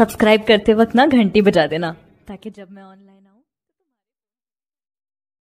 subscribe करते वक्त ना घंटी बजा देना ताकि जब मैं ऑनलाइन